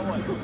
That one.